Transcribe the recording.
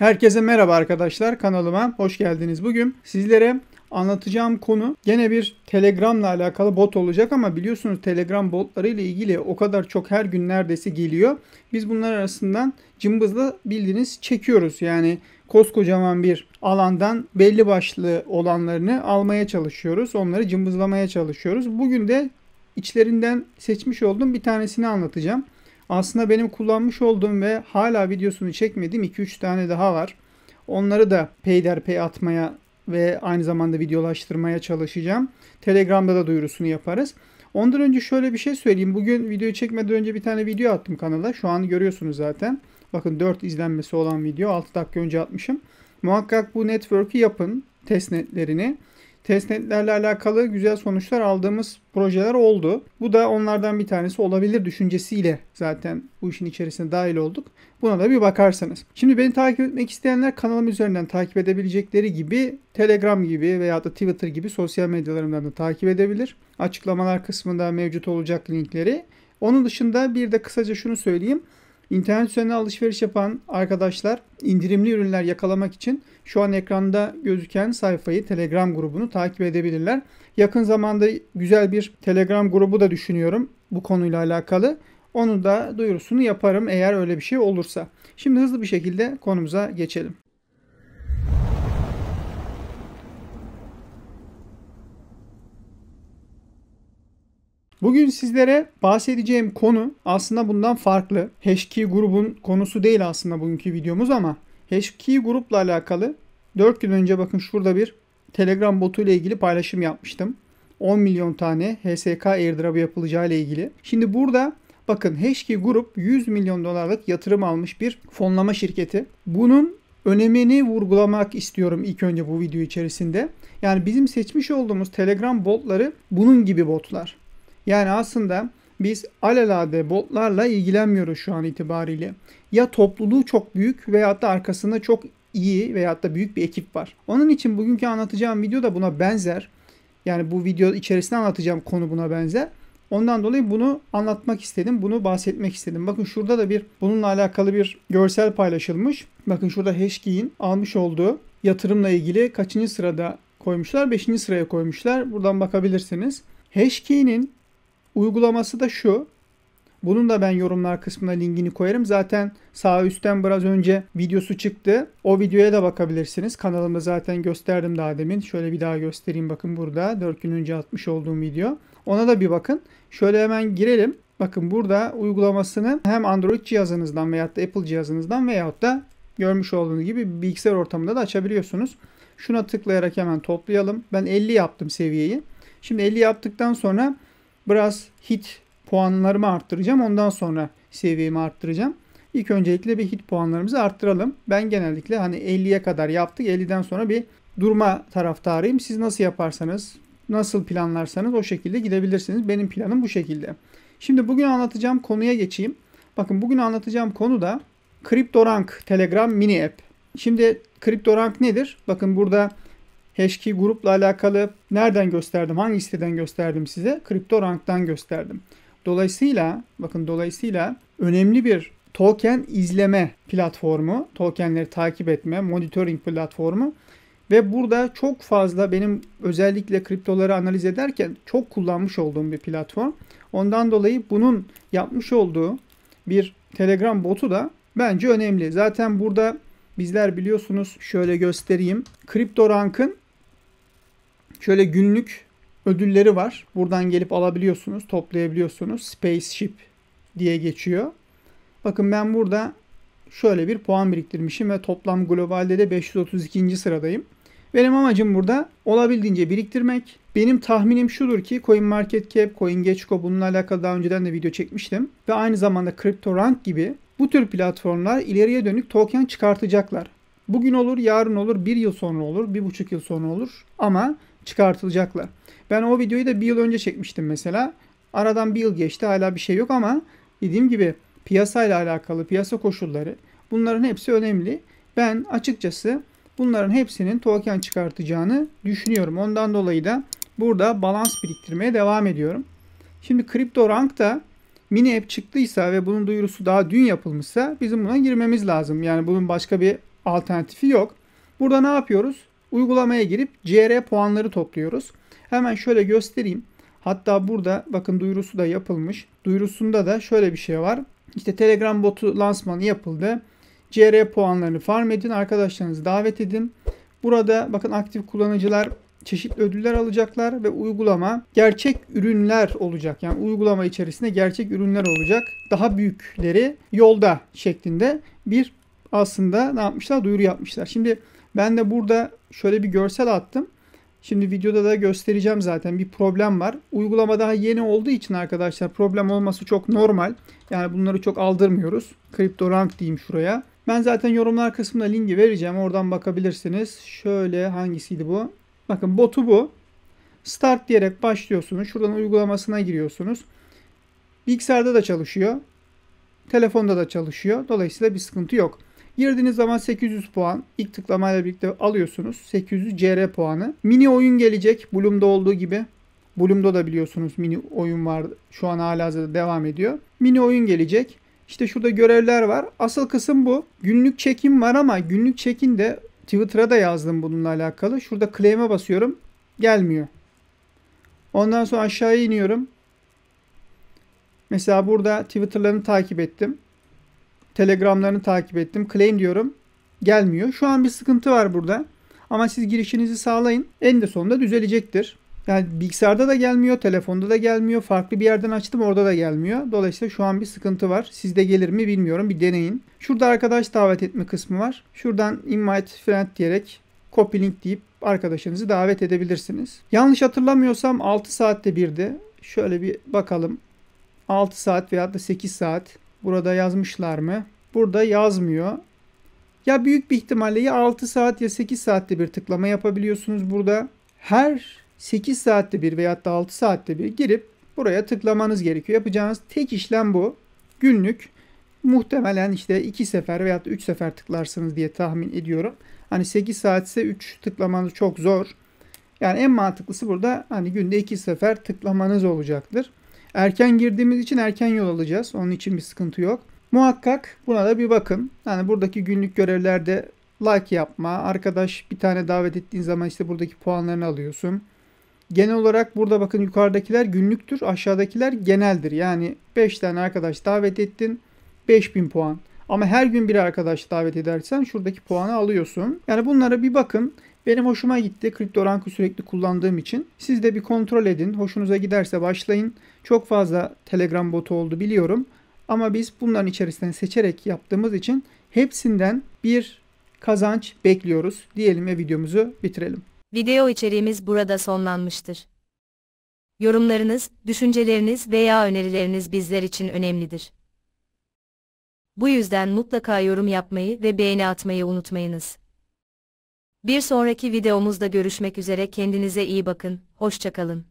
Herkese merhaba arkadaşlar kanalıma hoş geldiniz. Bugün sizlere anlatacağım konu gene bir Telegram'la alakalı bot olacak ama biliyorsunuz Telegram botları ile ilgili o kadar çok her gün neredeyse geliyor. Biz bunlar arasından cımbızla bildiğiniz çekiyoruz. Yani koskocaman bir alandan belli başlı olanlarını almaya çalışıyoruz. Onları cımbızlamaya çalışıyoruz. Bugün de içlerinden seçmiş olduğum bir tanesini anlatacağım. Aslında benim kullanmış olduğum ve hala videosunu çekmediğim 2-3 tane daha var. Onları da peyderpey atmaya ve aynı zamanda videolaştırmaya çalışacağım. Telegram'da da duyurusunu yaparız. Ondan önce şöyle bir şey söyleyeyim. Bugün videoyu çekmeden önce bir tane video attım kanala. Şu an görüyorsunuz zaten. Bakın 4 izlenmesi olan video. 6 dakika önce atmışım. Muhakkak bu network'ü yapın. Testnetlerini testnetlerle alakalı güzel sonuçlar aldığımız projeler oldu. Bu da onlardan bir tanesi olabilir düşüncesiyle zaten bu işin içerisine dahil olduk. Buna da bir bakarsanız. Şimdi beni takip etmek isteyenler kanalım üzerinden takip edebilecekleri gibi Telegram gibi veya da Twitter gibi sosyal medyalarımdan da takip edebilir. Açıklamalar kısmında mevcut olacak linkleri. Onun dışında bir de kısaca şunu söyleyeyim. İnternet üzerinden alışveriş yapan arkadaşlar indirimli ürünler yakalamak için şu an ekranda gözüken sayfayı Telegram grubunu takip edebilirler. Yakın zamanda güzel bir Telegram grubu da düşünüyorum bu konuyla alakalı. Onu da duyurusunu yaparım eğer öyle bir şey olursa. Şimdi hızlı bir şekilde konumuza geçelim. Bugün sizlere bahsedeceğim konu aslında bundan farklı. Hashkey grubun konusu değil aslında bugünkü videomuz ama Hashkey grupla alakalı 4 gün önce bakın şurada bir Telegram botu ile ilgili paylaşım yapmıştım. 10 milyon tane HSK airdrop'ı yapılacağı ile ilgili. Şimdi burada bakın Hashkey grup 100 milyon dolarlık yatırım almış bir fonlama şirketi. Bunun önemini vurgulamak istiyorum ilk önce bu video içerisinde. Yani bizim seçmiş olduğumuz Telegram botları bunun gibi botlar. Yani aslında biz alelade botlarla ilgilenmiyoruz şu an itibariyle. Ya topluluğu çok büyük veyahut da arkasında çok iyi veyahut da büyük bir ekip var. Onun için bugünkü anlatacağım video da buna benzer. Yani bu video içerisinde anlatacağım konu buna benzer. Ondan dolayı bunu anlatmak istedim. Bunu bahsetmek istedim. Bakın şurada da bir bununla alakalı bir görsel paylaşılmış. Bakın şurada Hashkey'in almış olduğu yatırımla ilgili kaçıncı sırada koymuşlar? Beşinci sıraya koymuşlar. Buradan bakabilirsiniz. Hashkey'nin Uygulaması da şu. Bunun da ben yorumlar kısmına linkini koyarım. Zaten sağ üstten biraz önce videosu çıktı. O videoya da bakabilirsiniz. Kanalımda zaten gösterdim daha demin. Şöyle bir daha göstereyim bakın burada. 4 gün önce atmış olduğum video. Ona da bir bakın. Şöyle hemen girelim. Bakın burada uygulamasını hem Android cihazınızdan veyahut da Apple cihazınızdan veyahut da görmüş olduğunuz gibi bilgisayar ortamında da açabiliyorsunuz. Şuna tıklayarak hemen toplayalım. Ben 50 yaptım seviyeyi. Şimdi 50 yaptıktan sonra biraz hit puanlarımı arttıracağım. Ondan sonra seviyemi arttıracağım. İlk öncelikle bir hit puanlarımızı arttıralım. Ben genellikle hani 50'ye kadar yaptık. 50'den sonra bir durma taraftarıyım. Siz nasıl yaparsanız, nasıl planlarsanız o şekilde gidebilirsiniz. Benim planım bu şekilde. Şimdi bugün anlatacağım konuya geçeyim. Bakın bugün anlatacağım konu da CryptoRank Telegram mini app. Şimdi CryptoRank nedir? Bakın burada Hashkey grupla alakalı nereden gösterdim? Hangi siteden gösterdim size? CryptoRank'tan gösterdim. Dolayısıyla bakın dolayısıyla önemli bir token izleme platformu, tokenleri takip etme, monitoring platformu ve burada çok fazla benim özellikle kriptoları analiz ederken çok kullanmış olduğum bir platform. Ondan dolayı bunun yapmış olduğu bir Telegram botu da bence önemli. Zaten burada bizler biliyorsunuz şöyle göstereyim. CryptoRank'ın Şöyle günlük ödülleri var. Buradan gelip alabiliyorsunuz, toplayabiliyorsunuz. Spaceship diye geçiyor. Bakın ben burada şöyle bir puan biriktirmişim ve toplam globalde de 532. sıradayım. Benim amacım burada olabildiğince biriktirmek. Benim tahminim şudur ki CoinMarketCap, CoinGecko bununla alakalı daha önceden de video çekmiştim. Ve aynı zamanda CryptoRank gibi bu tür platformlar ileriye dönük token çıkartacaklar. Bugün olur, yarın olur, bir yıl sonra olur, bir buçuk yıl sonra olur. Ama çıkartılacaklar. Ben o videoyu da bir yıl önce çekmiştim mesela. Aradan bir yıl geçti hala bir şey yok ama dediğim gibi piyasayla alakalı piyasa koşulları bunların hepsi önemli. Ben açıkçası bunların hepsinin token çıkartacağını düşünüyorum. Ondan dolayı da burada balans biriktirmeye devam ediyorum. Şimdi CryptoRank da mini app çıktıysa ve bunun duyurusu daha dün yapılmışsa bizim buna girmemiz lazım. Yani bunun başka bir alternatifi yok. Burada ne yapıyoruz? Uygulamaya girip CR puanları topluyoruz. Hemen şöyle göstereyim. Hatta burada bakın duyurusu da yapılmış. Duyurusunda da şöyle bir şey var. İşte Telegram botu lansmanı yapıldı. CR puanlarını farm edin. Arkadaşlarınızı davet edin. Burada bakın aktif kullanıcılar çeşitli ödüller alacaklar ve uygulama gerçek ürünler olacak. Yani uygulama içerisinde gerçek ürünler olacak. Daha büyükleri yolda şeklinde bir aslında ne yapmışlar? Duyuru yapmışlar. Şimdi ben de burada şöyle bir görsel attım. Şimdi videoda da göstereceğim zaten bir problem var. Uygulama daha yeni olduğu için arkadaşlar problem olması çok normal. Yani bunları çok aldırmıyoruz. CryptoRank diyeyim şuraya. Ben zaten yorumlar kısmına linki vereceğim. Oradan bakabilirsiniz. Şöyle hangisiydi bu? Bakın botu bu. Start diyerek başlıyorsunuz. Şuradan uygulamasına giriyorsunuz. Bilgisayarda da çalışıyor. Telefonda da çalışıyor. Dolayısıyla bir sıkıntı yok. Girdiğiniz zaman 800 puan ilk tıklamayla birlikte alıyorsunuz. 800 CR puanı. Mini oyun gelecek. Bloom'da olduğu gibi. Bloom'da da biliyorsunuz mini oyun var. Şu an hala devam ediyor. Mini oyun gelecek. İşte şurada görevler var. Asıl kısım bu. Günlük çekim var ama günlük çekin de Twitter'a da yazdım bununla alakalı. Şurada claim'e basıyorum. Gelmiyor. Ondan sonra aşağıya iniyorum. Mesela burada Twitter'larını takip ettim. Telegram'larını takip ettim. Claim diyorum. Gelmiyor. Şu an bir sıkıntı var burada. Ama siz girişinizi sağlayın. En de sonunda düzelecektir. Yani bilgisayarda da gelmiyor, telefonda da gelmiyor. Farklı bir yerden açtım orada da gelmiyor. Dolayısıyla şu an bir sıkıntı var. Sizde gelir mi bilmiyorum. Bir deneyin. Şurada arkadaş davet etme kısmı var. Şuradan invite friend diyerek copy link deyip arkadaşınızı davet edebilirsiniz. Yanlış hatırlamıyorsam 6 saatte birdi. Şöyle bir bakalım. 6 saat veya da 8 saat. Burada yazmışlar mı? Burada yazmıyor. Ya büyük bir ihtimalle ya 6 saat ya 8 saatte bir tıklama yapabiliyorsunuz burada. Her 8 saatte bir veya da 6 saatte bir girip buraya tıklamanız gerekiyor. Yapacağınız tek işlem bu. Günlük muhtemelen işte 2 sefer veya 3 sefer tıklarsınız diye tahmin ediyorum. Hani 8 saat ise 3 tıklamanız çok zor. Yani en mantıklısı burada hani günde 2 sefer tıklamanız olacaktır. Erken girdiğimiz için erken yol alacağız. Onun için bir sıkıntı yok. Muhakkak buna da bir bakın. Yani buradaki günlük görevlerde like yapma, arkadaş bir tane davet ettiğin zaman işte buradaki puanlarını alıyorsun. Genel olarak burada bakın yukarıdakiler günlüktür, aşağıdakiler geneldir. Yani 5 tane arkadaş davet ettin, 5000 puan. Ama her gün bir arkadaş davet edersen şuradaki puanı alıyorsun. Yani bunlara bir bakın. Benim hoşuma gitti. CryptoRank'ı sürekli kullandığım için. Siz de bir kontrol edin. Hoşunuza giderse başlayın. Çok fazla Telegram botu oldu biliyorum. Ama biz bunların içerisinden seçerek yaptığımız için hepsinden bir kazanç bekliyoruz. Diyelim ve videomuzu bitirelim. Video içeriğimiz burada sonlanmıştır. Yorumlarınız, düşünceleriniz veya önerileriniz bizler için önemlidir. Bu yüzden mutlaka yorum yapmayı ve beğeni atmayı unutmayınız. Bir sonraki videomuzda görüşmek üzere kendinize iyi bakın, hoşçakalın.